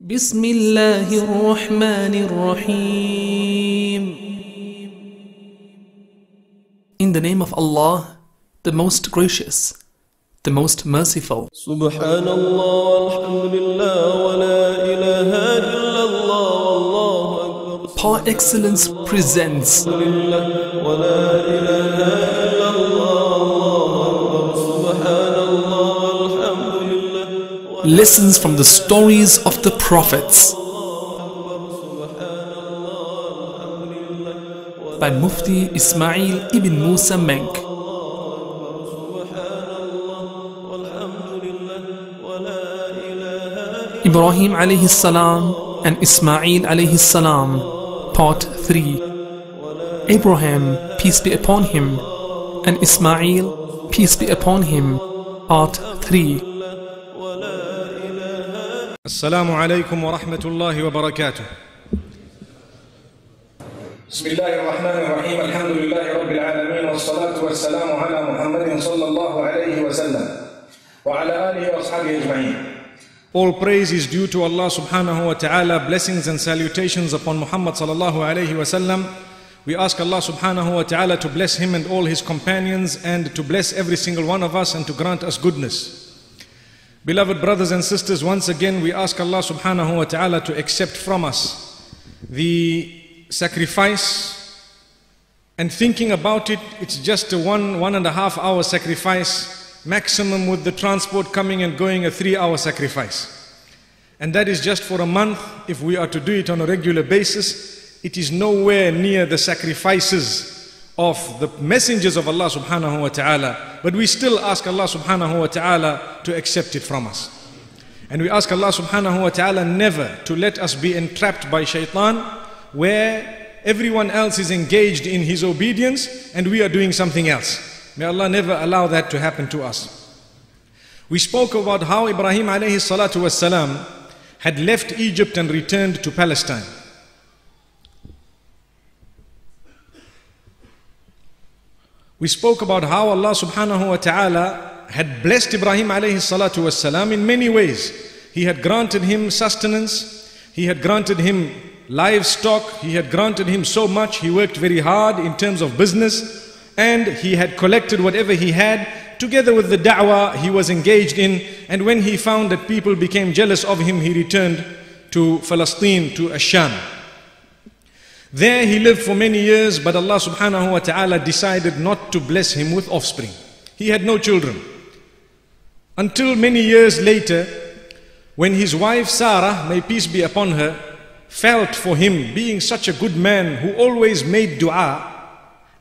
بسم الله الرحمن الرحيم In the name of Allah, the most gracious, the most merciful. سبحان الله والحمد لله ولا إله إلا الله والله أكبر Par excellence presents لله ولا إله إلا lessons from the stories of the prophets by Mufti Ismail ibn Musa Menk. Ibrahim alayhi salam and Ismail alayhi salam, part 3. Abraham, peace be upon him, and Ismail, peace be upon him, part 3. السلام عليكم ورحمة الله وبركاته. بسم الله الرحمن الرحيم الحمد لله رب العالمين والصلاة والسلام على محمد صلى الله عليه وسلم وعلى آله وأصحابه أجمعين All praise is due to Allah subhanahu wa ta'ala. Blessings and salutations upon Muhammad sallallahu alayhi wa sallam. We ask Allah subhanahu wa ta'ala to bless him and all his companions and to bless every single one of us and to grant us goodness. Beloved brothers and sisters, once again we ask Allah subhanahu wa ta'ala to accept from us the sacrifice and thinking about it, it's just a one, one and a half hour sacrifice, maximum with the transport coming and going, a three hour sacrifice. And that is just for a month. If we are to do it on a regular basis, it is nowhere near the sacrifices of the messengers of Allah subhanahu wa ta'ala. But we still ask Allah subhanahu wa ta'ala to accept it from us. And we ask Allah subhanahu wa ta'ala never to let us be entrapped by shaitan where everyone else is engaged in his obedience and we are doing something else. May Allah never allow that to happen to us. We spoke about how Ibrahim alayhi salatu wasalam had left Egypt and returned to Palestine. We spoke about how Allah subhanahu wa ta'ala had blessed Ibrahim alayhi salatu wasalam in many ways. He had granted him sustenance, he had granted him livestock, he had granted him so much, he worked very hard in terms of business, and he had collected whatever he had together with the da'wah he was engaged in. And when he found that people became jealous of him, he returned to Palestine, to Asham. There he lived for many years, but Allah subhanahu wa ta'ala decided not to bless him with offspring. He had no children. Until many years later, when his wife Sarah, may peace be upon her, felt for him being such a good man who always made dua,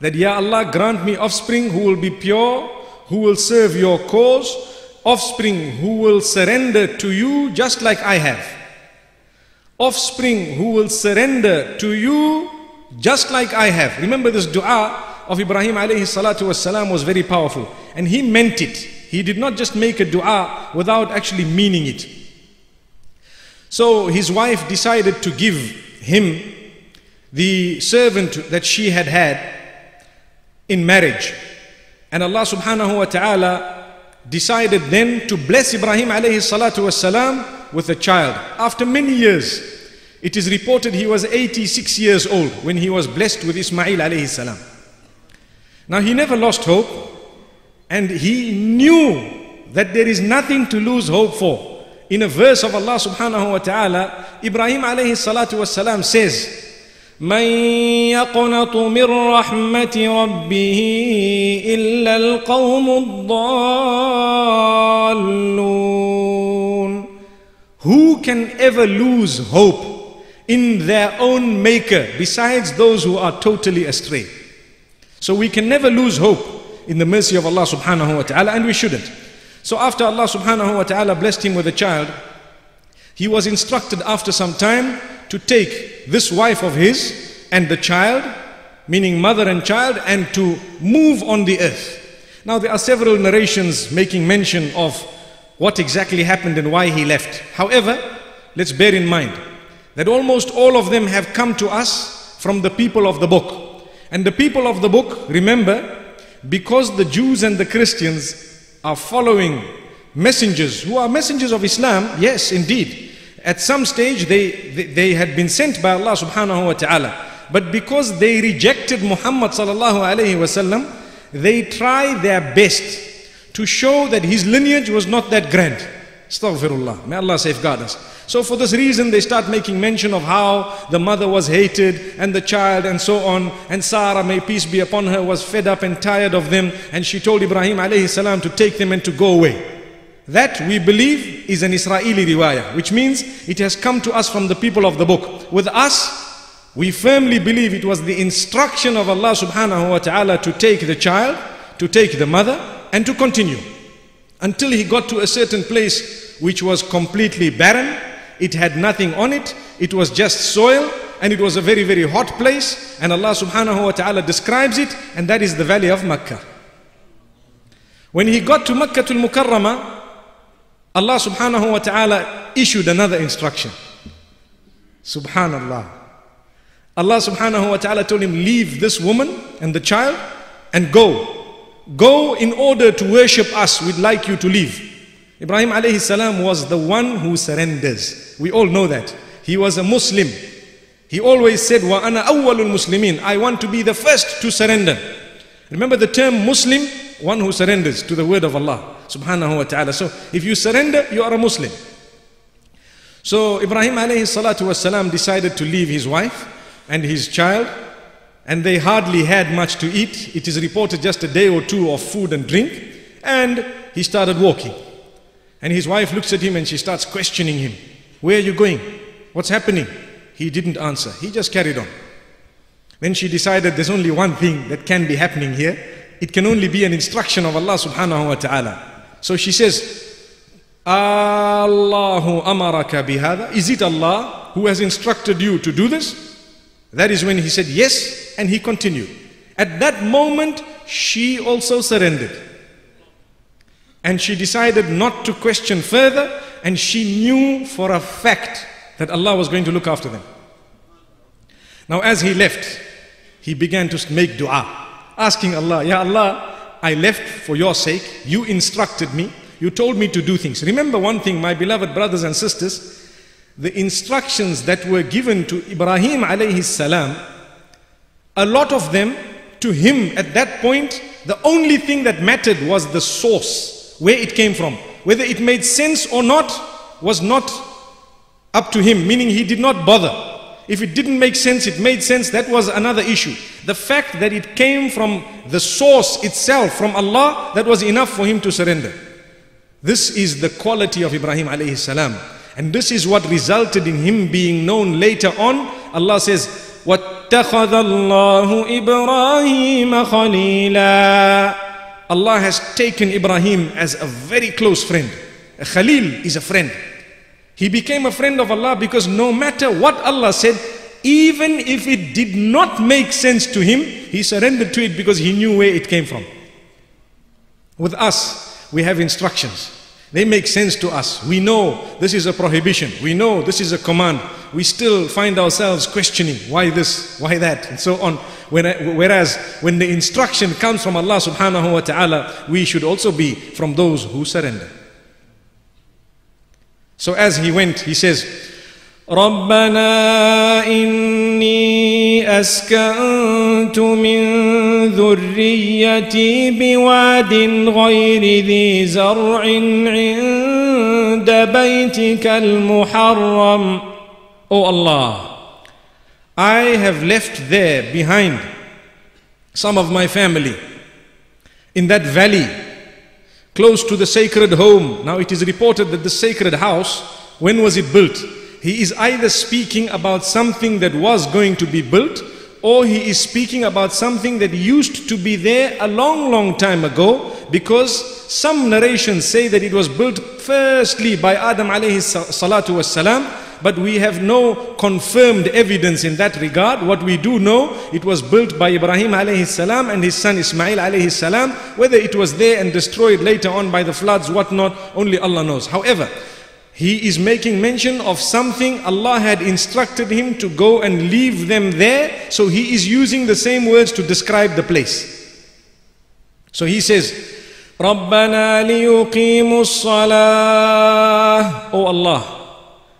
that Ya Allah grant me offspring who will be pure, who will serve your cause, offspring who will surrender to you just like I have offspring who will surrender to you just like I have. Remember this dua of Ibrahim alayhi salatu wasalam was very powerful and he meant it. He did not just make a dua without actually meaning it. So his wife decided to give him the servant that she had had in marriage. And Allah subhanahu wa ta'ala decided then to bless Ibrahim alayhi salatu wasalam with a child. After many years, it is reported he was 86 years old when he was blessed with Ismail alayhi salam. Now he never lost hope and he knew that there is nothing to lose hope for. In a verse of Allah subhanahu wa ta'ala, Ibrahim alayhi salatu wasalam says, من يقنط من رحمة ربه إلا القوم الضالون who can ever lose hope in their own maker besides those who are totally astray? So we can never lose hope in the mercy of Allah subhanahu wa ta'ala and we shouldn't. So after Allah subhanahu wa ta'ala blessed him with a child, he was instructed after some time to take this wife of his and the child, meaning mother and child, and to move on the earth. Now there are several narrations making mention of what exactly happened and why he left. However, let's bear in mind that almost all of them have come to us from the people of the book. And the people of the book, remember, because the Jews and the Christians are following messengers who are messengers of Islam, yes, indeed. At some stage, they, they, they had been sent by Allah subhanahu wa ta'ala. But because they rejected Muhammad sallallahu alayhi wasallam, they try their best to show that his lineage was not that grand. Astaghfirullah. May Allah safeguard us. So for this reason, they start making mention of how the mother was hated and the child and so on. And Sarah, may peace be upon her, was fed up and tired of them. And she told Ibrahim alayhi salam to take them and to go away. That we believe is an Israeli riwayah, which means it has come to us from the people of the book. With us, we firmly believe it was the instruction of Allah subhanahu wa ta'ala to take the child, to take the mother, and to continue. Until he got to a certain place which was completely barren, it had nothing on it, it was just soil, and it was a very, very hot place. And Allah subhanahu wa ta'ala describes it, and that is the valley of Makkah. When he got to Makkah al Mukarramah, Allah subhanahu wa ta'ala issued another instruction. Subhanallah. Allah subhanahu wa ta'ala told him, Leave this woman and the child and go. Go in order to worship us. We'd like you to leave. Ibrahim alayhi salam was the one who surrenders. We all know that. He was a Muslim. He always said, Wa ana awwalul muslimin. I want to be the first to surrender. Remember the term Muslim? One who surrenders to the word of Allah subhanahu wa ta'ala. So if you surrender, you are a Muslim. So Ibrahim alayhi salatu wasalam decided to leave his wife and his child and they hardly had much to eat. It is reported just a day or two of food and drink and he started walking. And his wife looks at him and she starts questioning him. Where are you going? What's happening? He didn't answer. He just carried on. Then she decided there's only one thing that can be happening here. It can only be an instruction of Allah subhanahu wa ta'ala. So she says, Allahu amaraka bihada. Is it Allah who has instructed you to do this? That is when he said yes, and he continued. At that moment, she also surrendered. And she decided not to question further, and she knew for a fact that Allah was going to look after them. Now, as he left, he began to make dua, asking Allah, Ya Allah, I left for your sake. You instructed me. You told me to do things. Remember one thing, my beloved brothers and sisters, the instructions that were given to Ibrahim alayhi salam, a lot of them to him at that point, the only thing that mattered was the source, where it came from. Whether it made sense or not was not up to him, meaning he did not bother. If it didn't make sense, it made sense, that was another issue. The fact that it came from the source itself, from Allah, that was enough for him to surrender. This is the quality of Ibrahim alayhi salam. And this is what resulted in him being known later on. Allah says, وَاتَّخَذَ اللَّهُ إِبْرَاهِيمَ خَلِيلًا Allah has taken Ibrahim as a very close friend. A Khalil is a friend. He became a friend of Allah because no matter what Allah said, even if it did not make sense to him, he surrendered to it because he knew where it came from. With us, we have instructions. They make sense to us. We know this is a prohibition. We know this is a command. We still find ourselves questioning why this, why that, and so on. Whereas when the instruction comes from Allah subhanahu wa ta'ala, we should also be from those who surrender. So as he went, he says, ربنا إني أسكنت من ذريتي بواد غير ذي زرع عند بيتك المحرم O Allah, I have left there behind some of my family in that valley close to the sacred home. Now it is reported that the sacred house, when was it built? He is either speaking about something that was going to be built or he is speaking about something that used to be there a long, long time ago because some narrations say that it was built firstly by Adam alayhi salatu was salam but we have no confirmed evidence in that regard. What we do know, it was built by Ibrahim alayhi salam and his son Ismail alayhi salam. Whether it was there and destroyed later on by the floods, whatnot, only Allah knows. However, he is making mention of something Allah had instructed him to go and leave them there. So he is using the same words to describe the place. So he says, رَبَّنَا لِيُقِيمُوا الصَّلَاةِ O Allah,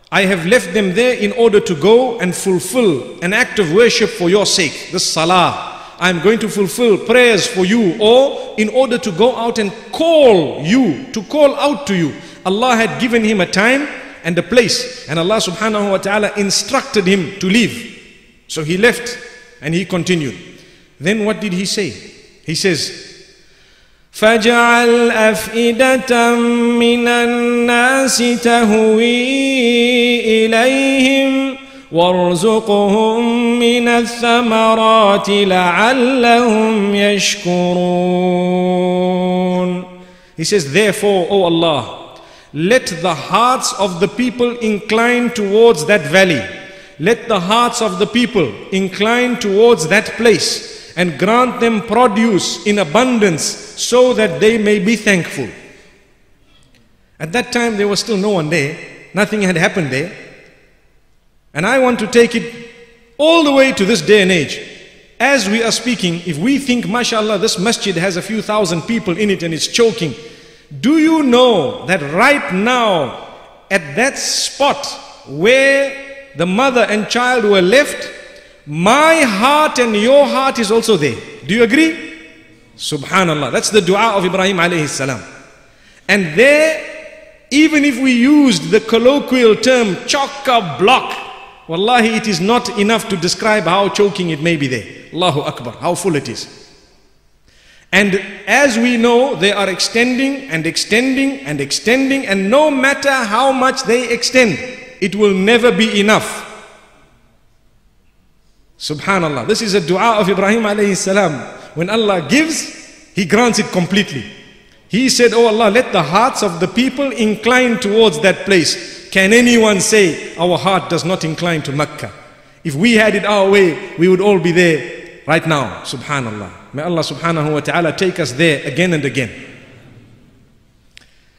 I have left them there in order to go and fulfill an act of worship for your sake, the salah. I'm going to fulfill prayers for you, or in order to go out and call you, to call out to you. Allah had given him a time and a place, and Allah subhanahu wa ta'ala instructed him to leave. So he left and he continued. Then what did he say? He says, فاجعل أفئدة من الناس تهوي إليهم وارزقهم من الثمرات لعلهم يشكرون He says, Therefore, O Allah, let the hearts of the people incline towards that valley. Let the hearts of the people incline towards that place and grant them produce in abundance so that they may be thankful. At that time, there was still no one there. Nothing had happened there. And I want to take it all the way to this day and age. As we are speaking, if we think, mashallah, this masjid has a few thousand people in it and it's choking, do you know that right now, at that spot where the mother and child were left, my heart and your heart is also there. Do you agree? Subhanallah. That's the dua of Ibrahim alayhi salam. And there, even if we used the colloquial term chock-a-block, Wallahi, it is not enough to describe how choking it may be there. Allahu Akbar, how full it is. And as we know, they are extending and extending and extending, and no matter how much they extend, it will never be enough. Subhanallah. This is a dua of Ibrahim alayhi salam. When Allah gives, He grants it completely. He said, Oh Allah, let the hearts of the people incline towards that place. Can anyone say our heart does not incline to Mecca? If we had it our way, we would all be there right now. Subhanallah. May Allah subhanahu wa ta'ala take us there again and again.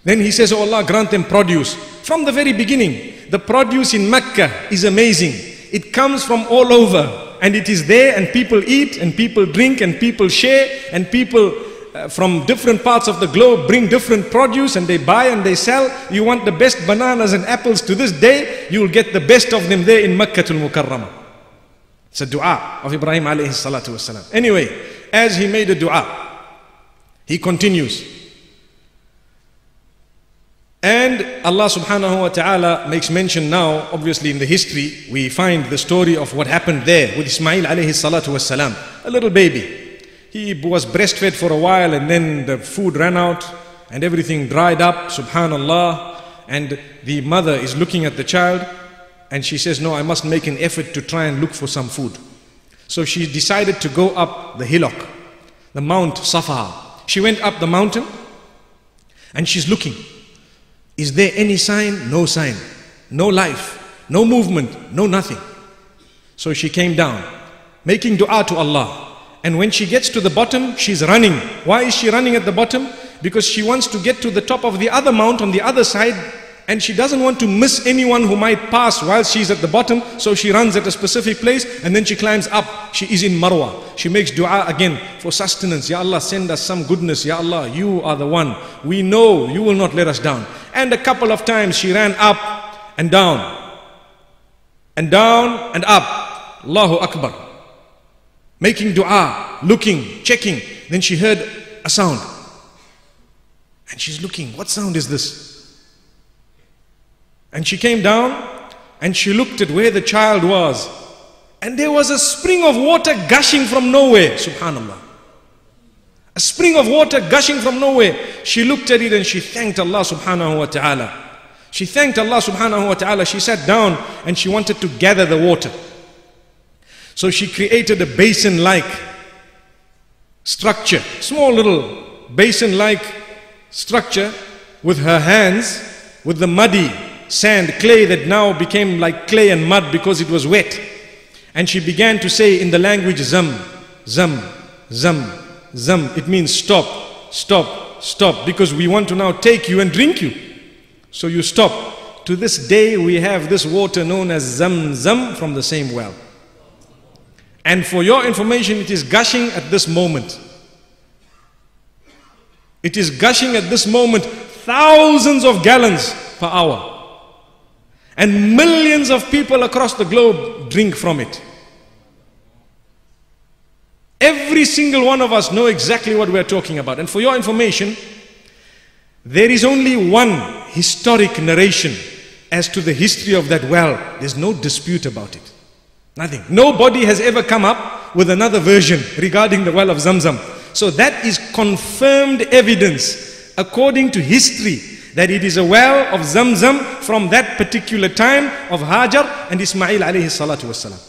Then he says, Oh Allah, grant them produce. From the very beginning, the produce in Mecca is amazing. It comes from all over and it is there and people eat and people drink and people share and people uh, from different parts of the globe bring different produce and they buy and they sell. You want the best bananas and apples to this day, you will get the best of them there in Makkah al Mukarramah. It's a dua of Ibrahim alayhi salatu wasalam. Anyway, as he made a dua, he continues. And Allah subhanahu wa ta'ala makes mention now, obviously in the history, we find the story of what happened there with Ismail alayhi salatu wasalam, a little baby. He was breastfed for a while and then the food ran out and everything dried up, subhanallah. And the mother is looking at the child and she says, No, I must make an effort to try and look for some food. So she decided to go up the hillock, the Mount Safa. She went up the mountain and she's looking. Is there any sign? No sign. No life. No movement. No nothing. So she came down, making dua to Allah. And when she gets to the bottom, she's running. Why is she running at the bottom? Because she wants to get to the top of the other mount on the other side and she doesn't want to miss anyone who might pass while she's at the bottom. So she runs at a specific place and then she climbs up. She is in Marwa. She makes dua again for sustenance. Ya Allah, send us some goodness. Ya Allah, you are the one. We know you will not let us down. And a couple of times she ran up and down and down and up. Allahu Akbar. Making dua, looking, checking. Then she heard a sound. And she's looking, what sound is this? And she came down and she looked at where the child was. And there was a spring of water gushing from nowhere. Subhanallah. A spring of water gushing from nowhere. She looked at it and she thanked Allah subhanahu wa ta'ala. She thanked Allah subhanahu wa ta'ala. She sat down and she wanted to gather the water. So she created a basin like structure, small little basin like structure with her hands, with the muddy sand, clay that now became like clay and mud because it was wet. And she began to say in the language Zam, Zam, Zam, Zam. It means stop, stop, stop, because we want to now take you and drink you. So you stop. To this day, we have this water known as Zam Zam from the same well. And for your information, it is gushing at this moment. It is gushing at this moment thousands of gallons per hour. And millions of people across the globe drink from it. Every single one of us know exactly what we're talking about. And for your information, there is only one historic narration as to the history of that well. There's no dispute about it. Nothing. Nobody has ever come up with another version regarding the well of Zamzam. So that is confirmed evidence according to history that it is a well of Zamzam from that particular time of Hajar and Ismail alayhi salatu wasalam.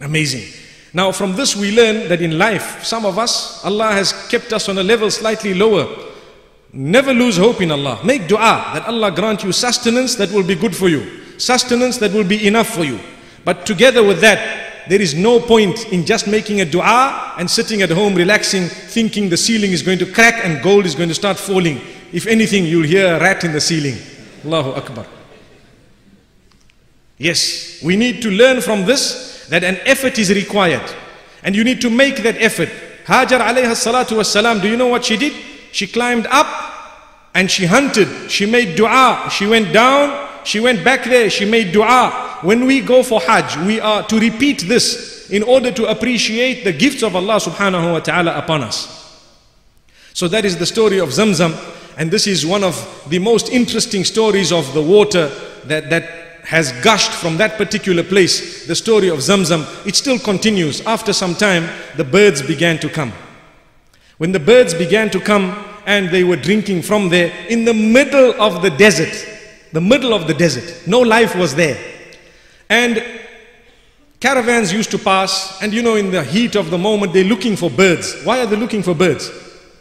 Amazing. Now from this we learn that in life, some of us, Allah has kept us on a level slightly lower. Never lose hope in Allah. Make dua that Allah grant you sustenance that will be good for you. Sustenance that will be enough for you. But together with that, there is no point in just making a dua and sitting at home relaxing, thinking the ceiling is going to crack and gold is going to start falling. If anything, you'll hear a rat in the ceiling. Allahu Akbar. Yes, we need to learn from this that an effort is required. And you need to make that effort. Hajar alayha salatu was do you know what she did? She climbed up and she hunted. She made dua. She went down. She went back there. She made dua when we go for Hajj, we are to repeat this in order to appreciate the gifts of Allah subhanahu wa ta'ala upon us. So that is the story of Zamzam, and this is one of the most interesting stories of the water that, that has gushed from that particular place. The story of Zamzam, it still continues. After some time, the birds began to come. When the birds began to come and they were drinking from there, in the middle of the desert, the middle of the desert, no life was there. And caravans used to pass, and you know, in the heat of the moment, they're looking for birds. Why are they looking for birds?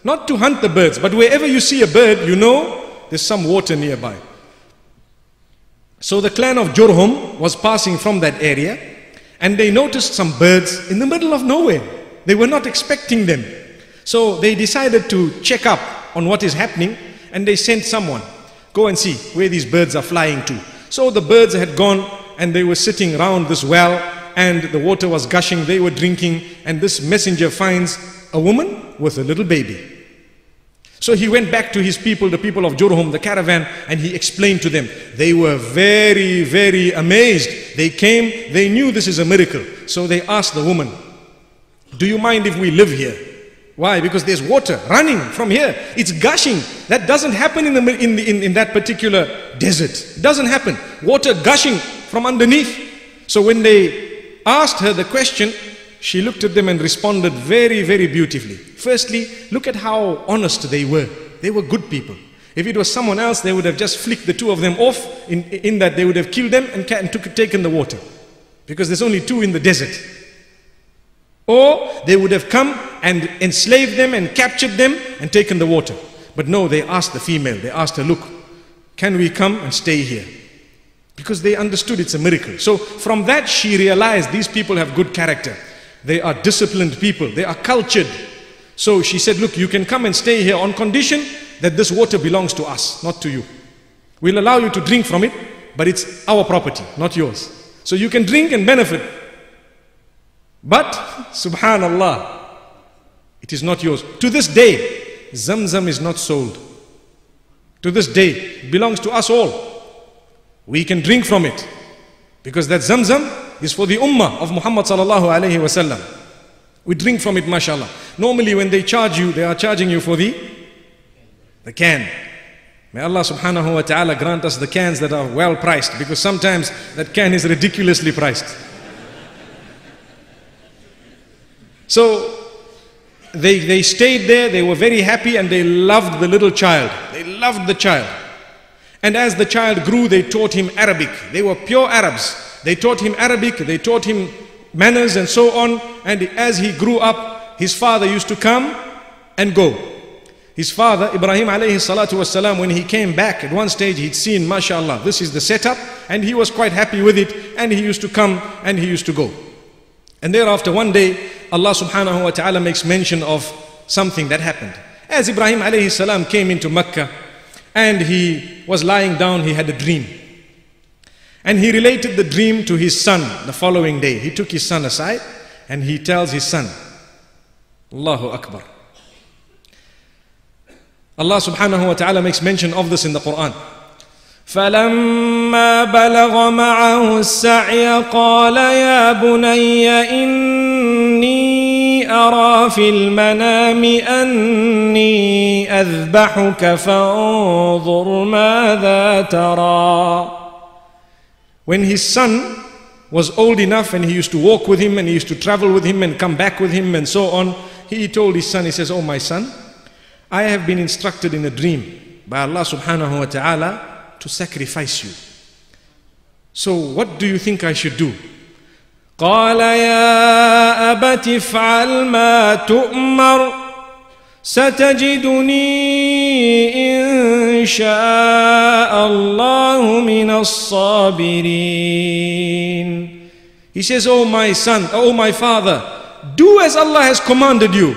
Not to hunt the birds, but wherever you see a bird, you know there's some water nearby. So the clan of Jurhum was passing from that area, and they noticed some birds in the middle of nowhere. They were not expecting them. So they decided to check up on what is happening, and they sent someone, go and see where these birds are flying to. So the birds had gone and they were sitting around this well and the water was gushing, they were drinking, and this messenger finds a woman with a little baby. So he went back to his people, the people of Jurhum, the caravan, and he explained to them. They were very, very amazed. They came, they knew this is a miracle. So they asked the woman, Do you mind if we live here? Why? Because there's water running from here. It's gushing. That doesn't happen in, the, in, in, in that particular desert. It doesn't happen. Water gushing from underneath. So when they asked her the question, she looked at them and responded very, very beautifully. Firstly, look at how honest they were. They were good people. If it was someone else, they would have just flicked the two of them off, in, in that they would have killed them and, and took, taken the water. Because there's only two in the desert. Or they would have come and enslaved them and captured them and taken the water. But no, they asked the female, they asked her, look, can we come and stay here? Because they understood it's a miracle. So from that she realized these people have good character. They are disciplined people. They are cultured. So she said, look, you can come and stay here on condition that this water belongs to us, not to you. We'll allow you to drink from it, but it's our property, not yours. So you can drink and benefit. But, subhanallah, it is not yours. To this day, Zamzam is not sold. To this day, belongs to us all we can drink from it. Because that Zamzam is for the ummah of Muhammad sallallahu alayhi wasallam. We drink from it, mashallah. Normally when they charge you, they are charging you for the, the can. May Allah subhanahu wa ta'ala grant us the cans that are well priced because sometimes that can is ridiculously priced. So they, they stayed there, they were very happy and they loved the little child. They loved the child. And as the child grew, they taught him Arabic. They were pure Arabs. They taught him Arabic, they taught him manners and so on. And as he grew up, his father used to come and go. His father, Ibrahim alayhi salatu wasalam, when he came back at one stage, he'd seen, mashallah, this is the setup, and he was quite happy with it, and he used to come and he used to go. And thereafter, one day, Allah subhanahu wa ta'ala makes mention of something that happened. As Ibrahim alayhi salam came into Mecca, and he was lying down, he had a dream. And he related the dream to his son the following day. He took his son aside and he tells his son, Allahu Akbar. Allah subhanahu wa ta'ala makes mention of this in the Quran. فلما بلغ معه السعي قال يا بني إني أرى في المنام أني أذبحك فانظر ماذا ترى When his son was old enough and he used to walk with him and he used to travel with him and come back with him and so on, he told his son, he says, Oh my son, I have been instructed in a dream by Allah subhanahu wa ta'ala to sacrifice you. So what do you think I should do? قال يا أبت افعل ما تؤمر ستجدني إن شاء الله من الصابرين He says, Oh my son, oh my father, do as Allah has commanded you.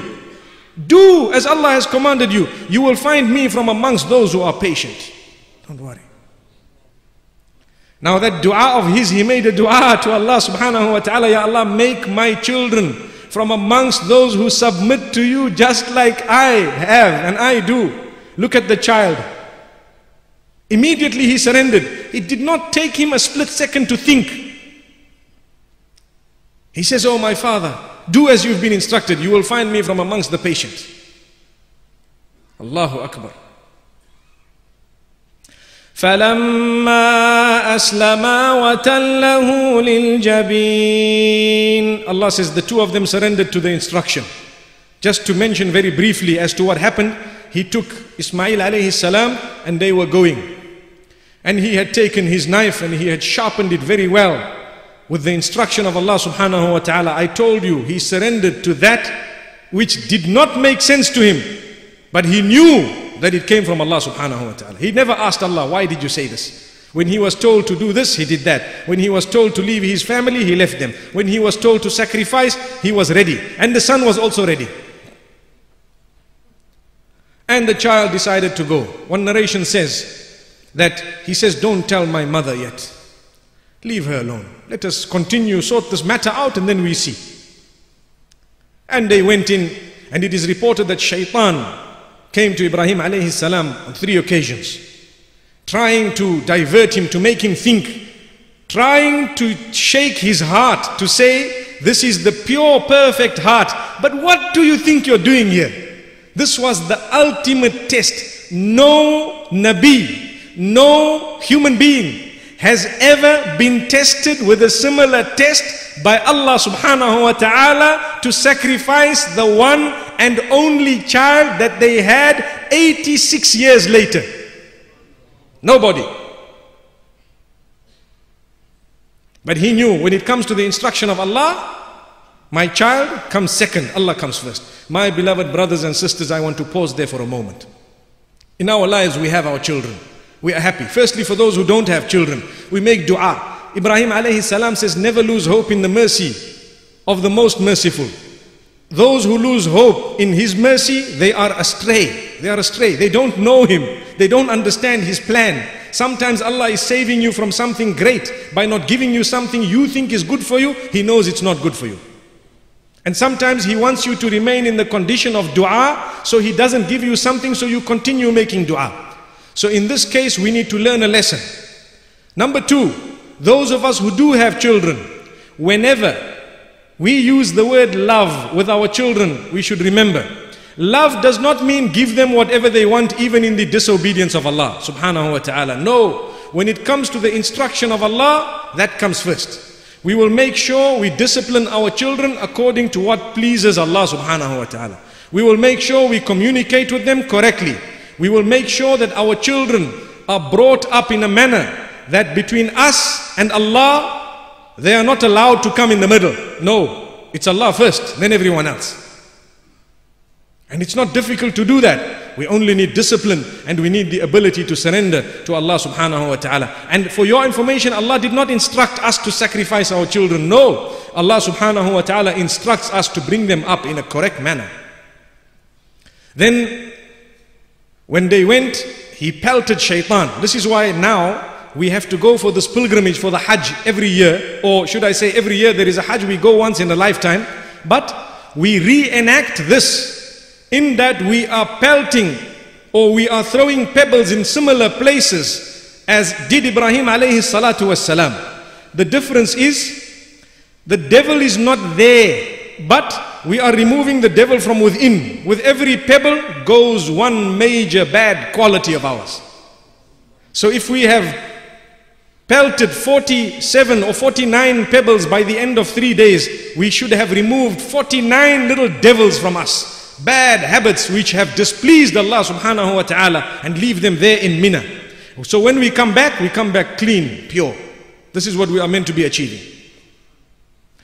Do as Allah has commanded you. You will find me from amongst those who are patient. Don't worry. Now that dua of his, he made a dua to Allah subhanahu wa ta'ala, Ya Allah, make my children from amongst those who submit to you just like I have and I do. Look at the child. Immediately he surrendered. It did not take him a split second to think. He says, Oh my father, do as you've been instructed. You will find me from amongst the patient. Allahu Akbar. فلما أسلما وتله للجبين Allah says the two of them surrendered to the instruction. Just to mention very briefly as to what happened, he took Ismail alayhi salam and they were going. And he had taken his knife and he had sharpened it very well with the instruction of Allah subhanahu wa ta'ala. I told you, he surrendered to that which did not make sense to him. But he knew that it came from Allah subhanahu wa ta'ala. He never asked Allah, why did you say this? When he was told to do this, he did that. When he was told to leave his family, he left them. When he was told to sacrifice, he was ready. And the son was also ready. And the child decided to go. One narration says that he says, Don't tell my mother yet. Leave her alone. Let us continue, sort this matter out, and then we see. And they went in, and it is reported that shaitan came to Ibrahim alayhi salam on three occasions, trying to divert him, to make him think, trying to shake his heart, to say, This is the pure, perfect heart. But what do you think you're doing here? This was the ultimate test. No Nabi, no human being has ever been tested with a similar test by Allah subhanahu wa ta'ala to sacrifice the one and only child that they had 86 years later. Nobody. But he knew when it comes to the instruction of Allah, my child comes second, Allah comes first. My beloved brothers and sisters, I want to pause there for a moment. In our lives, we have our children. We are happy. Firstly, for those who don't have children, we make dua. Ibrahim alayhi salam says, never lose hope in the mercy of the most merciful. Those who lose hope in His mercy, they are astray. They are astray. They don't know Him. They don't understand His plan. Sometimes Allah is saving you from something great by not giving you something you think is good for you. He knows it's not good for you. And sometimes He wants you to remain in the condition of dua, so He doesn't give you something, so you continue making dua. So in this case, we need to learn a lesson. Number two, those of us who do have children, whenever we use the word love with our children, we should remember. Love does not mean give them whatever they want even in the disobedience of Allah subhanahu wa ta'ala. No. When it comes to the instruction of Allah, that comes first. We will make sure we discipline our children according to what pleases Allah subhanahu wa ta'ala. We will make sure we communicate with them correctly. We will make sure that our children are brought up in a manner that between us and Allah, they are not allowed to come in the middle. No, it's Allah first, then everyone else. And it's not difficult to do that. We only need discipline and we need the ability to surrender to Allah subhanahu wa ta'ala. And for your information, Allah did not instruct us to sacrifice our children. No, Allah subhanahu wa ta'ala instructs us to bring them up in a correct manner. Then when they went, he pelted shaitan. This is why now we have to go for this pilgrimage for the Hajj every year, or should I say every year there is a Hajj we go once in a lifetime, but we reenact this in that we are pelting or we are throwing pebbles in similar places as did Ibrahim alayhi salatu wasalam. The difference is the devil is not there, but we are removing the devil from within. With every pebble goes one major bad quality of ours. So if we have pelted 47 or 49 pebbles by the end of three days, we should have removed 49 little devils from us. Bad habits which have displeased Allah subhanahu wa ta'ala and leave them there in Mina. So when we come back, we come back clean, pure. This is what we are meant to be achieving.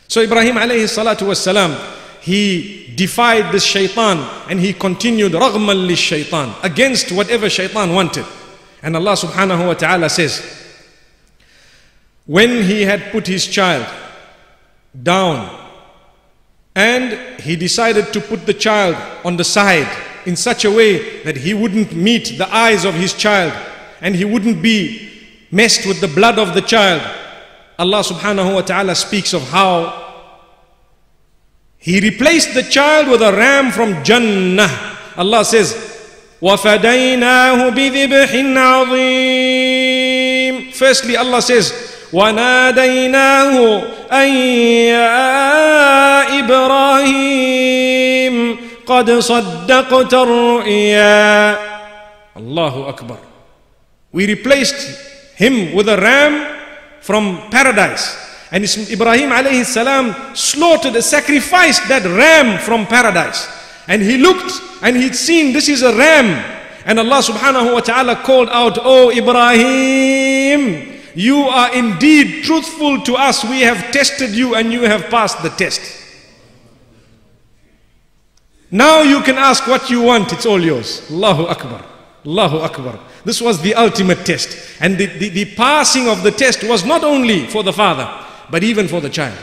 So Ibrahim alayhi salatu was salam, he defied this shaitan and he continued raghman li shaitan against whatever shaitan wanted. And Allah subhanahu wa ta'ala says, when he had put his child down and he decided to put the child on the side in such a way that he wouldn't meet the eyes of his child and he wouldn't be messed with the blood of the child. Allah subhanahu wa ta'ala speaks of how he replaced the child with a ram from Jannah. Allah says, وَفَدَيْنَاهُ بِذِبْحٍ عَظِيمٍ Firstly, Allah says, وَنَادَيْنَاهُ أَن يَا إِبْرَاهِيمُ قَدْ صَدَّقْتَ الرُّؤْيَا Allahu Akbar. We replaced him with a ram from paradise. And Ibrahim alayhi salam slaughtered, sacrificed that ram from paradise. And he looked and he'd seen this is a ram. And Allah subhanahu wa ta'ala called out, Oh Ibrahim, you are indeed truthful to us. We have tested you and you have passed the test. Now you can ask what you want, it's all yours. Allahu Akbar. Allahu Akbar. This was the ultimate test. And the, the, the passing of the test was not only for the father, but even for the child.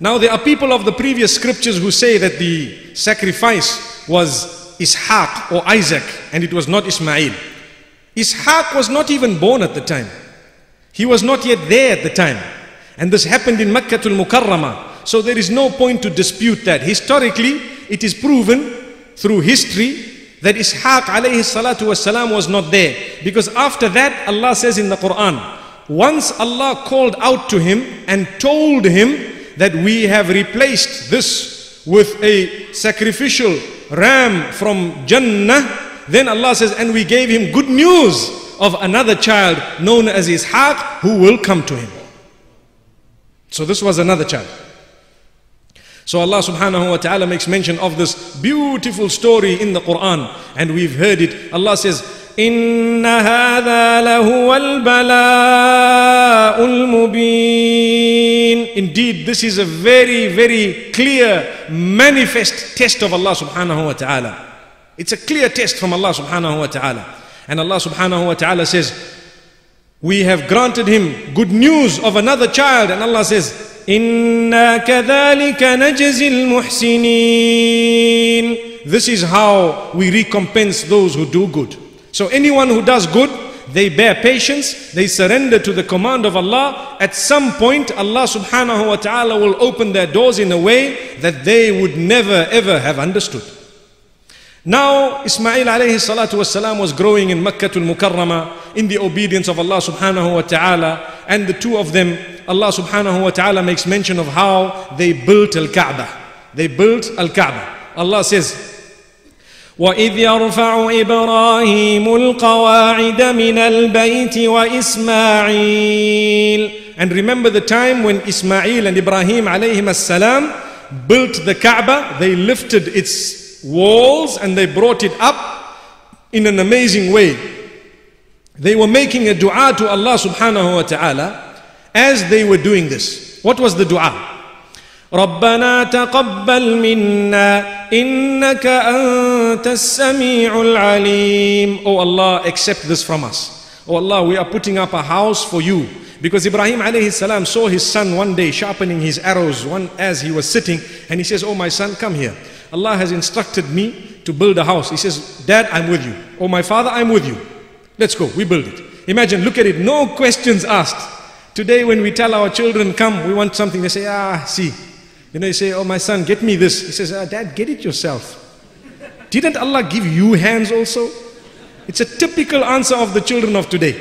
Now there are people of the previous scriptures who say that the sacrifice was Ishaq or Isaac and it was not Ismail. Ishaq was not even born at the time. He was not yet there at the time. And this happened in Makkah al-Mukarramah. So there is no point to dispute that. Historically, it is proven through history that Ishaq alayhi salatu wasalam was not there. Because after that, Allah says in the Quran, once Allah called out to him and told him that we have replaced this with a sacrificial ram from Jannah, then Allah says, and we gave him good news of another child known as Ishaq who will come to him. So this was another child. So Allah subhanahu wa ta'ala makes mention of this beautiful story in the Quran and we've heard it. Allah says, إن هذا لهو البلاء المبين Indeed, this is a very, very clear, manifest test of Allah subhanahu wa ta'ala. It's a clear test from Allah subhanahu wa ta'ala. And Allah subhanahu wa ta'ala says, we have granted him good news of another child. And Allah says, Inna kadhalika najzil muhsinin. This is how we recompense those who do good. So anyone who does good, they bear patience, they surrender to the command of Allah. At some point, Allah subhanahu wa ta'ala will open their doors in a way that they would never ever have understood. Now, Ismail alayhi salatu wasalam was growing in Makkah al-Mukarramah in the obedience of Allah subhanahu wa ta'ala and the two of them Allah subhanahu wa ta'ala makes mention of how they built al-Kaaba. They built al-Kaaba. Allah says, وإذ يرفع إبراهيم القواعد من البيت وإسماعيل And remember the time when Ismail and Ibrahim alayhim salam built the Kaaba, they lifted its walls and they brought it up in an amazing way. They were making a dua to Allah subhanahu wa ta'ala as they were doing this. What was the dua? ربنا تقبل منا إنك أنت السميع العليم Oh Allah, accept this from us. Oh Allah, we are putting up a house for you. Because Ibrahim alayhi salam saw his son one day sharpening his arrows one as he was sitting and he says, Oh my son, come here. Allah has instructed me to build a house. He says, Dad, I'm with you. Oh my father, I'm with you. Let's go, we build it. Imagine, look at it, no questions asked. Today when we tell our children, come, we want something, they say, ah, see, you know, you say, Oh, my son, get me this. He says, ah, Dad, get it yourself. Didn't Allah give you hands also? It's a typical answer of the children of today.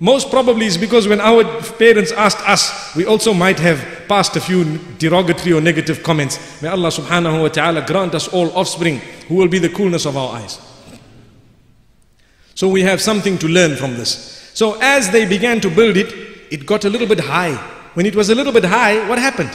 Most probably is because when our parents asked us, we also might have passed a few derogatory or negative comments. May Allah subhanahu wa ta'ala grant us all offspring who will be the coolness of our eyes. So we have something to learn from this. So as they began to build it, it got a little bit high. When it was a little bit high, what happened?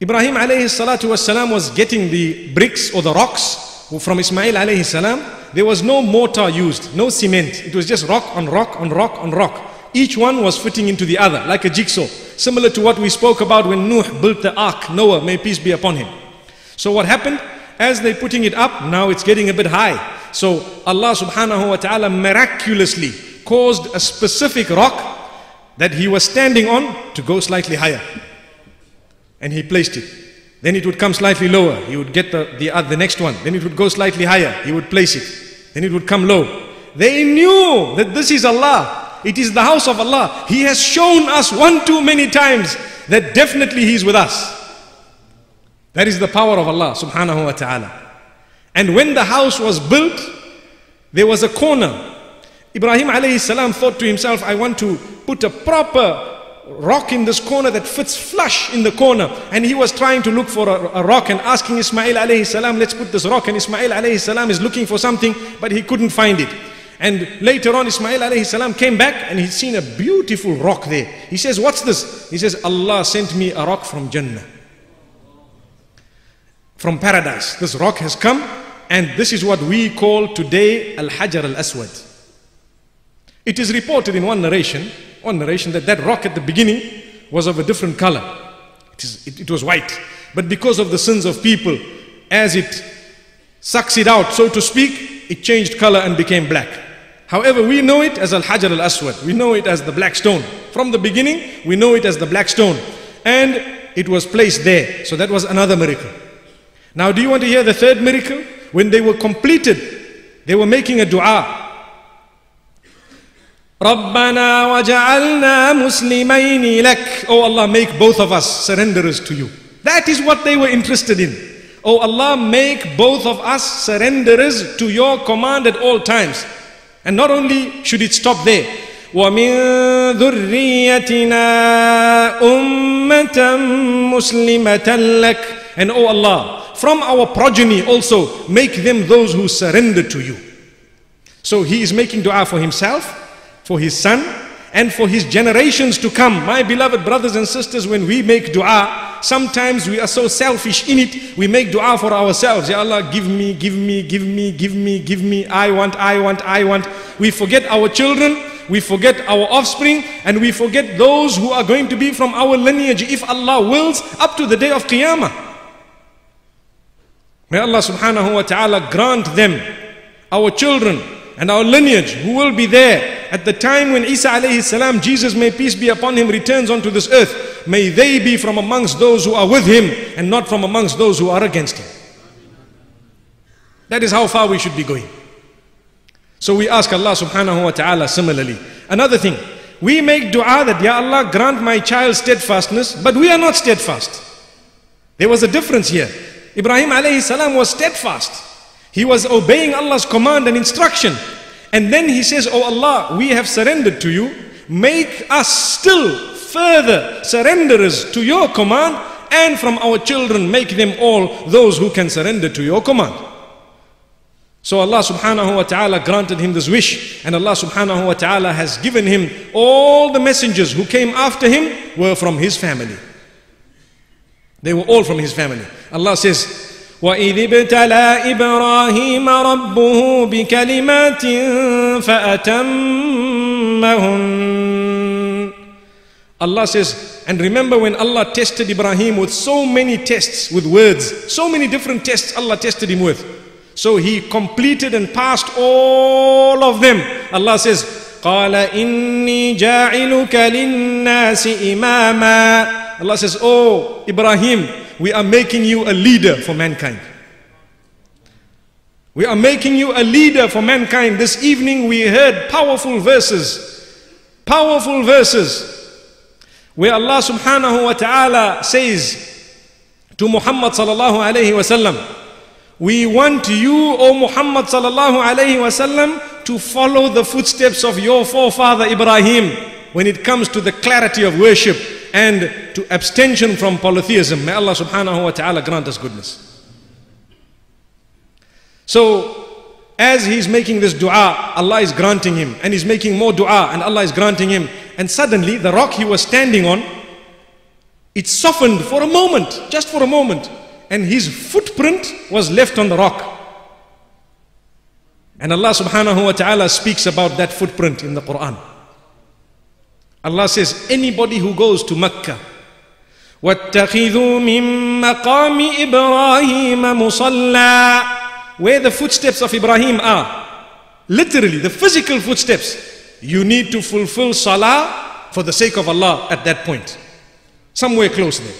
Ibrahim alayhi salatu wasalam was getting the bricks or the rocks from Ismail alayhi salam. There was no mortar used, no cement. It was just rock on rock on rock on rock. Each one was fitting into the other like a jigsaw. Similar to what we spoke about when Nuh built the ark, Noah, may peace be upon him. So what happened? As they're putting it up, now it's getting a bit high. So Allah subhanahu wa ta'ala miraculously caused a specific rock that he was standing on to go slightly higher. And he placed it. Then it would come slightly lower. He would get the, the, uh, the next one. Then it would go slightly higher. He would place it. Then it would come low. They knew that this is Allah. It is the house of Allah. He has shown us one too many times that definitely He is with us. That is the power of Allah subhanahu wa ta'ala. And when the house was built, there was a corner. Ibrahim alayhi salam thought to himself, I want to put a proper rock in this corner that fits flush in the corner. And he was trying to look for a, a, rock and asking Ismail alayhi salam, let's put this rock. And Ismail alayhi salam is looking for something, but he couldn't find it. And later on, Ismail alayhi salam came back and he'd seen a beautiful rock there. He says, what's this? He says, Allah sent me a rock from Jannah. From paradise. This rock has come and this is what we call today Al-Hajar Al-Aswad. It is reported in one narration, one narration that that rock at the beginning was of a different color. It, is, it, it was white. But because of the sins of people, as it sucks it out, so to speak, it changed color and became black. However, we know it as Al-Hajar Al-Aswad. We know it as the black stone. From the beginning, we know it as the black stone. And it was placed there. So that was another miracle. Now, do you want to hear the third miracle? When they were completed, they were making a dua. ربنا وجعلنا مسلمين لك Oh Allah, make both of us surrenderers to you. That is what they were interested in. Oh Allah, make both of us surrenderers to your command at all times. And not only should it stop there. ومن ذريتنا أمة مسلمة لك And oh Allah, from our progeny also make them those who surrender to you. So he is making dua for himself, for his son, and for his generations to come. My beloved brothers and sisters, when we make dua, sometimes we are so selfish in it, we make dua for ourselves. Ya Allah, give me, give me, give me, give me, give me. I want, I want, I want. We forget our children, we forget our offspring, and we forget those who are going to be from our lineage, if Allah wills, up to the day of Qiyamah. May Allah subhanahu wa ta'ala grant them, our children, and our lineage who will be there at the time when Isa alayhi salam, Jesus may peace be upon him, returns onto this earth. May they be from amongst those who are with him and not from amongst those who are against him. That is how far we should be going. So we ask Allah subhanahu wa ta'ala similarly. Another thing, we make dua that, Ya Allah, grant my child steadfastness, but we are not steadfast. There was a difference here. Ibrahim alayhi salam was steadfast. He was obeying Allah's command and instruction. And then he says, Oh Allah, we have surrendered to you. Make us still further surrenderers to your command and from our children make them all those who can surrender to your command. So Allah subhanahu wa ta'ala granted him this wish and Allah subhanahu wa ta'ala has given him all the messengers who came after him were from his family. They were all from his family. Allah says, وإذ ابتلى إبراهيم ربه بكلمات فأتمهن Allah says, and remember when Allah tested Ibrahim with so many tests, with words, so many different tests Allah tested him with. So he completed and passed all of them. Allah says, قال إني جاعلك للناس إماما Allah says, Oh Ibrahim, we are making you a leader for mankind. We are making you a leader for mankind. This evening we heard powerful verses, powerful verses, where Allah subhanahu wa ta'ala says to Muhammad sallallahu alayhi wa sallam, We want you, O Muhammad sallallahu alayhi wasallam, to follow the footsteps of your forefather Ibrahim when it comes to the clarity of worship and to abstention from polytheism. May Allah subhanahu wa ta'ala grant us goodness. So, as he's making this dua, Allah is granting him, and he's making more dua, and Allah is granting him. And suddenly, the rock he was standing on, it softened for a moment, just for a moment, and his footprint was left on the rock. And Allah subhanahu wa ta'ala speaks about that footprint in the Quran. Allah says, anybody who goes to Mecca, وَاتَّخِذُوا مِن مَّقَامِ إِبْرَاهِيمَ مُصَلَّى where the footsteps of Ibrahim are, literally the physical footsteps, you need to fulfill salah for the sake of Allah at that point. Somewhere close there.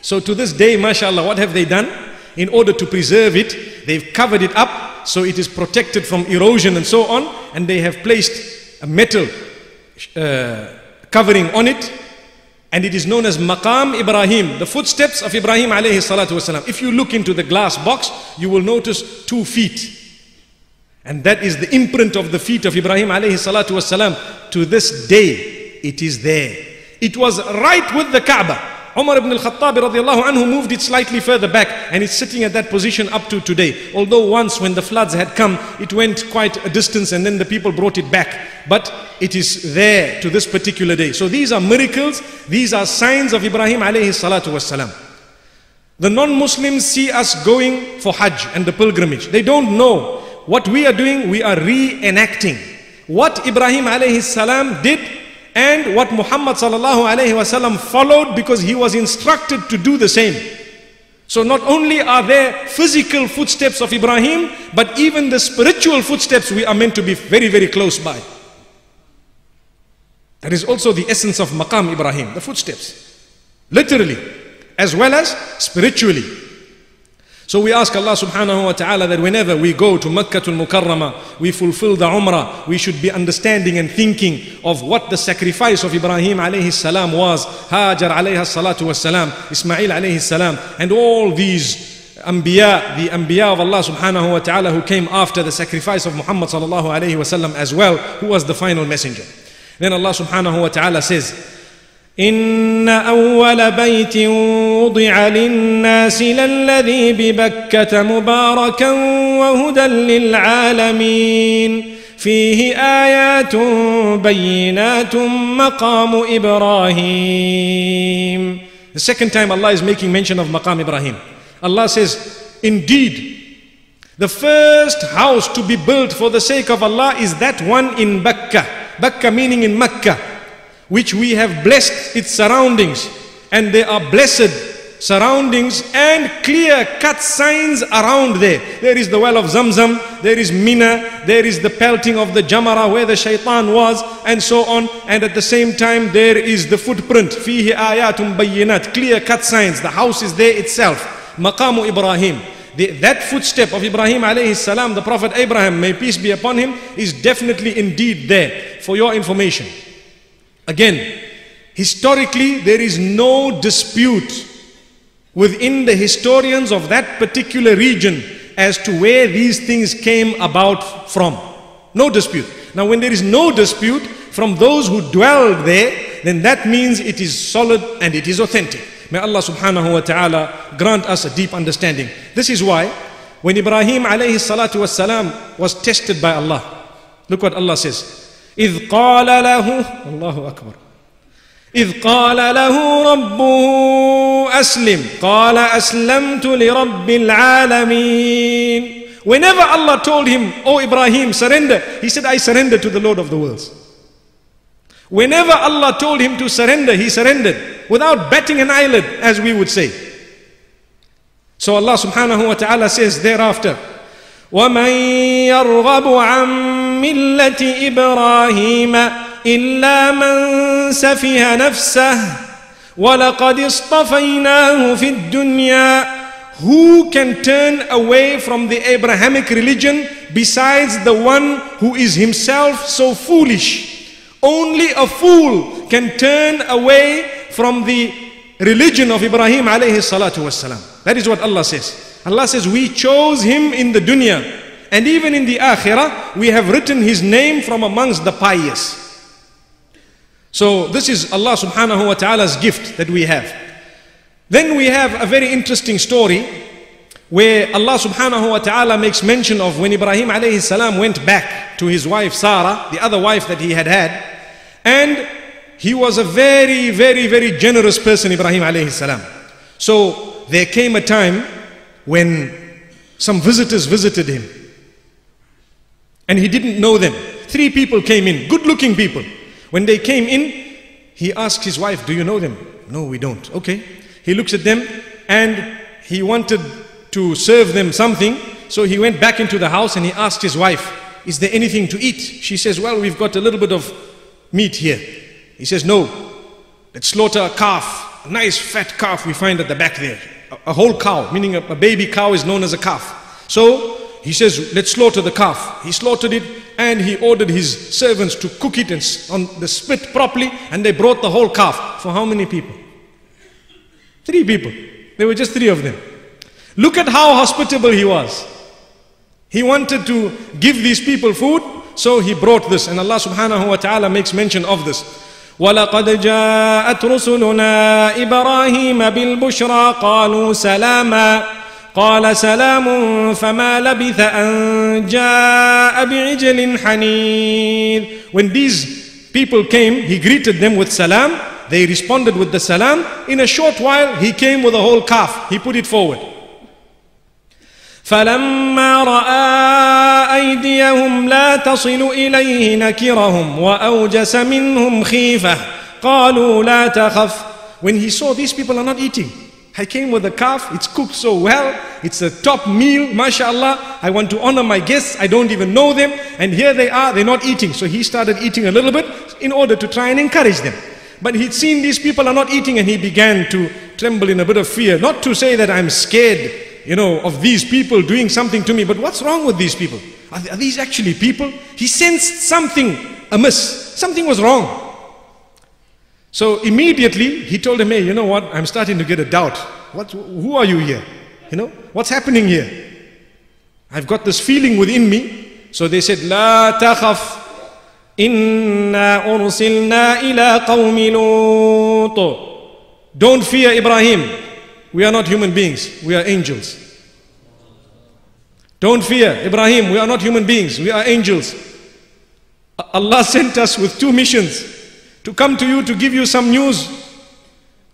So to this day, mashallah, what have they done? In order to preserve it, they've covered it up so it is protected from erosion and so on, and they have placed a metal uh, covering on it and it is known as Maqam Ibrahim, the footsteps of Ibrahim alayhi salatu wasalam. If you look into the glass box, you will notice two feet. And that is the imprint of the feet of Ibrahim alayhi salatu wasalam. To this day, it is there. It was right with the Kaaba. Umar ibn al-Khattab radiallahu anhu moved it slightly further back and it's sitting at that position up to today. Although once when the floods had come, it went quite a distance and then the people brought it back. But it is there to this particular day. So these are miracles, these are signs of Ibrahim alayhi salatu wasalam. The non-Muslims see us going for Hajj and the pilgrimage. They don't know what we are doing, we are reenacting. What Ibrahim alayhi salam did and what Muhammad sallallahu alayhi wasallam followed because he was instructed to do the same. So not only are there physical footsteps of Ibrahim, but even the spiritual footsteps we are meant to be very, very close by. That is also the essence of Maqam Ibrahim, the footsteps. Literally, as well as spiritually. So we ask Allah subhanahu wa ta'ala that whenever we go to Makkah al Mukarramah, we fulfill the Umrah, we should be understanding and thinking of what the sacrifice of Ibrahim alayhi salam was, Hajar alayhi salatu was salam, Ismail alayhi salam, and all these Anbiya, the Anbiya of Allah subhanahu wa ta'ala who came after the sacrifice of Muhammad sallallahu alayhi wa sallam as well, who was the final messenger. Then Allah subhanahu wa ta'ala says, إن أول بيت وضع للناس للذي ببكة مباركا وهدى للعالمين فيه آيات بينات مقام إبراهيم The second time Allah is making mention of Maqam Ibrahim. Allah says, Indeed, the first house to be built for the sake of Allah is that one in Bakka. Bakka meaning in Makkah which we have blessed its surroundings and they are blessed surroundings and clear cut signs around there. There is the well of Zamzam, there is Mina, there is the pelting of the Jamara where the shaitan was and so on. And at the same time there is the footprint. Fihi ayatum bayyinat clear cut signs. The house is there itself. Maqamu Ibrahim. The, that footstep of Ibrahim alayhi salam the prophet Abraham may peace be upon him is definitely indeed there. For your information Again, historically, there is no dispute within the historians of that particular region as to where these things came about from. No dispute. Now, when there is no dispute from those who dwelled there, then that means it is solid and it is authentic. May Allah subhanahu wa ta'ala grant us a deep understanding. This is why when Ibrahim alayhi salatu was was tested by Allah, look what Allah says. إذ قال له الله أكبر إذ قال له ربه أسلم قال أسلمت لرب العالمين Whenever Allah told him, Oh Ibrahim, surrender, he said, I surrender to the Lord of the worlds. Whenever Allah told him to surrender, he surrendered without batting an eyelid, as we would say. So Allah subhanahu wa ta'ala says thereafter, ومن يرغب عن مله ابراهيم الا من سفه نفسه ولقد اصطفيناه في الدنيا Who can turn away from the Abrahamic religion besides the one who is himself so foolish? Only a fool can turn away from the religion of Ibrahim alayhi salatu wasalam. That is what Allah says. Allah says, We chose him in the dunya. And even in the akhirah, we have written his name from amongst the pious. So this is Allah subhanahu wa ta'ala's gift that we have. Then we have a very interesting story where Allah subhanahu wa ta'ala makes mention of when Ibrahim alayhi salam went back to his wife Sarah, the other wife that he had had, and he was a very, very, very generous person, Ibrahim alayhi salam. So there came a time when some visitors visited him. And he didn't know them. Three people came in, good looking people. When they came in, he asked his wife, Do you know them? No, we don't. Okay. He looks at them and he wanted to serve them something. So he went back into the house and he asked his wife, Is there anything to eat? She says, Well, we've got a little bit of meat here. He says, No, let's slaughter a calf, a nice fat calf we find at the back there. A, a whole cow, meaning a, a baby cow is known as a calf. So he says, Let's slaughter the calf. He slaughtered it and he ordered his servants to cook it and on the spit properly, and they brought the whole calf. For how many people? Three people. There were just three of them. Look at how hospitable he was. He wanted to give these people food, so he brought this. And Allah subhanahu wa ta'ala makes mention of this. ولقد جاءت رسلنا إبراهيم بالبشرى قالوا سلاما قال سلام فما لبث أن جاء بعجل حنيذ When these people came, he greeted them with salam. They responded with the salam. In a short while, he came with a whole calf. He put it forward. فلما راى ايديهم لا تصل اليه نكرهم واوجس منهم خيفه قالوا لا تخف when he saw these people are not eating I came with a calf, it's cooked so well, it's a top meal, mashallah. I want to honor my guests, I don't even know them, and here they are, they're not eating. So he started eating a little bit in order to try and encourage them. But he'd seen these people are not eating and he began to tremble in a bit of fear. Not to say that I'm scared, you know, of these people doing something to me, but what's wrong with these people? Are, are these actually people? He sensed something amiss, something was wrong. So immediately he told him, hey, you know what? I'm starting to get a doubt. What, who are you here? You know, what's happening here? I've got this feeling within me. So they said, La takhaf. Inna ursilna ila qawmi Don't fear Ibrahim. We are not human beings. We are angels. Don't fear Ibrahim. We are not human beings. We are angels. Allah sent us with two missions to come to you to give you some news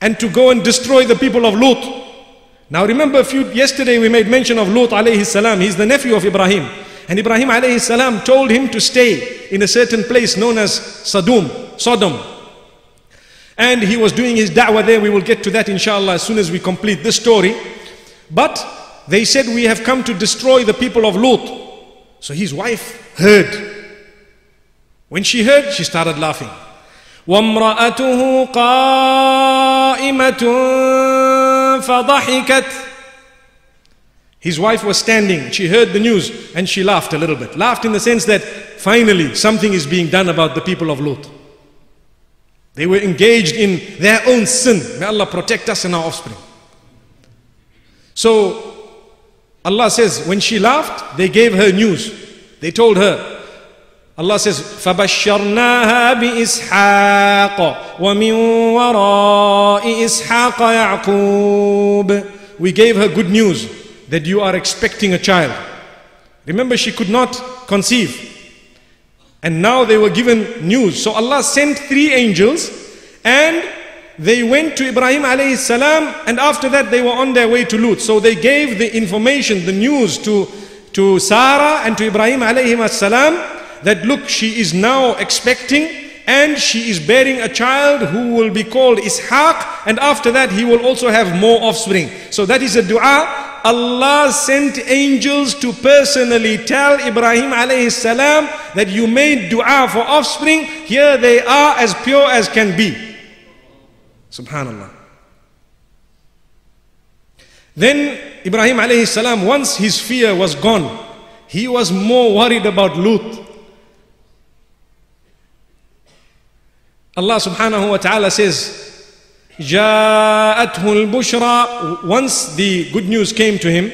and to go and destroy the people of Lut. Now remember few, yesterday we made mention of Lut alayhi salam. He's the nephew of Ibrahim. And Ibrahim alayhi salam told him to stay in a certain place known as Sodom, Sodom. And he was doing his da'wah there. We will get to that inshallah as soon as we complete this story. But they said, we have come to destroy the people of Lut. So his wife heard. When she heard, she started laughing. وامرأته قائمة فضحكت His wife was standing, she heard the news and she laughed a little bit. Laughed in the sense that finally something is being done about the people of Lut. They were engaged in their own sin. May Allah protect us and our offspring. So Allah says, when she laughed, they gave her news. They told her, Allah says, فبشرناها بإسحاق ومن وراء إسحاق يعقوب We gave her good news that you are expecting a child. Remember, she could not conceive. And now they were given news. So Allah sent three angels and they went to Ibrahim alayhi salam and after that they were on their way to Lut. So they gave the information, the news to, to Sarah and to Ibrahim alayhi salam that look, she is now expecting and she is bearing a child who will be called Ishaq and after that he will also have more offspring. So that is a dua. Allah sent angels to personally tell Ibrahim alayhi salam that you made dua for offspring. Here they are as pure as can be. Subhanallah. Then Ibrahim alayhi salam, once his fear was gone, he was more worried about Lut. Subhanahu wa ta'ala says, جاءته البشرى once the good news came to him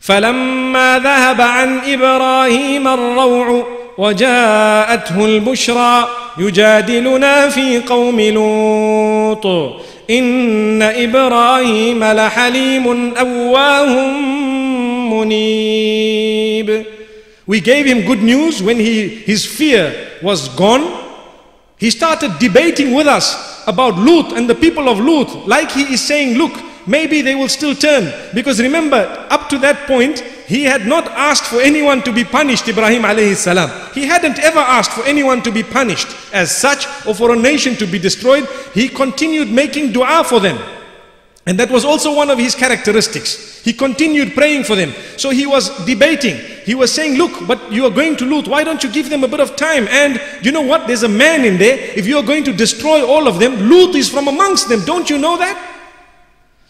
فلما ذهب عن إبراهيم الروع وجاءته البشرى يجادلنا في قوم لوط إن إبراهيم لحليم أواه منيب We gave him good news when he, his fear was gone. He started debating with us about Lut and the people of Lut. Like he is saying, look, maybe they will still turn. Because remember, up to that point, he had not asked for anyone to be punished, Ibrahim alayhi salam. He hadn't ever asked for anyone to be punished as such or for a nation to be destroyed. He continued making dua for them. And that was also one of his characteristics. He continued praying for them. So he was debating. He was saying, look, but you are going to Lut. Why don't you give them a bit of time? And you know what? There's a man in there. If you are going to destroy all of them, Lut is from amongst them. Don't you know that?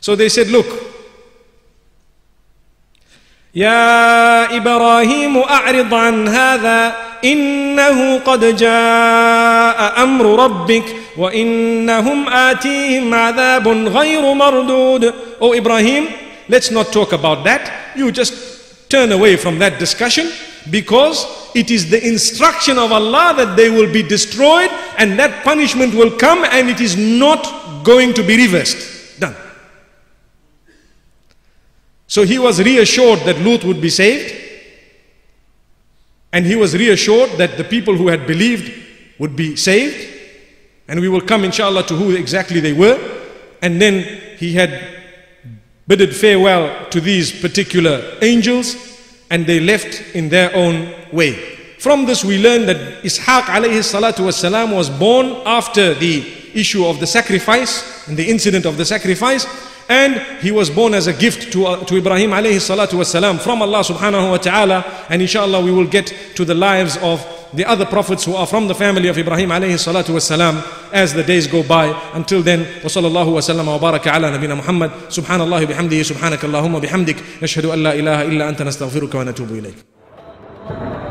So they said, look. يا إبراهيم أعرض عن هذا إنه قد جاء أمر ربك وإنهم آتيهم عذاب غير مردود Oh Ibrahim, let's not talk about that. You just turn away from that discussion because it is the instruction of Allah that they will be destroyed and that punishment will come and it is not going to be reversed. Done. So he was reassured that Lut would be saved and he was reassured that the people who had believed would be saved. And we will come inshallah to who exactly they were. And then he had bidded farewell to these particular angels and they left in their own way. From this we learn that Ishaq alayhi salatu was born after the issue of the sacrifice and the incident of the sacrifice and he was born as a gift to, uh, to Ibrahim alayhi salatu wasalam from Allah subhanahu wa ta'ala and inshallah we will get to the lives of the other prophets who are from the family of Ibrahim alayhi salatu wasalam as the days go by. Until then, wa sallallahu wa sallam wa baraka ala nabina Muhammad. Subhanallah bihamdihi, subhanaka Allahumma bihamdik. Nashhadu an la ilaha illa anta nastaghfiruka wa natubu ilayk.